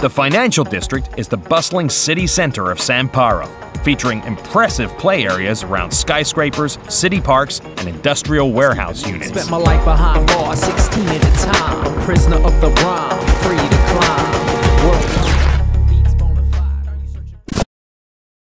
The financial district is the bustling city center of San Paro, featuring impressive play areas around skyscrapers, city parks, and industrial warehouse units. Spent my life behind bars, 16 at a time. Prisoner of the rhyme,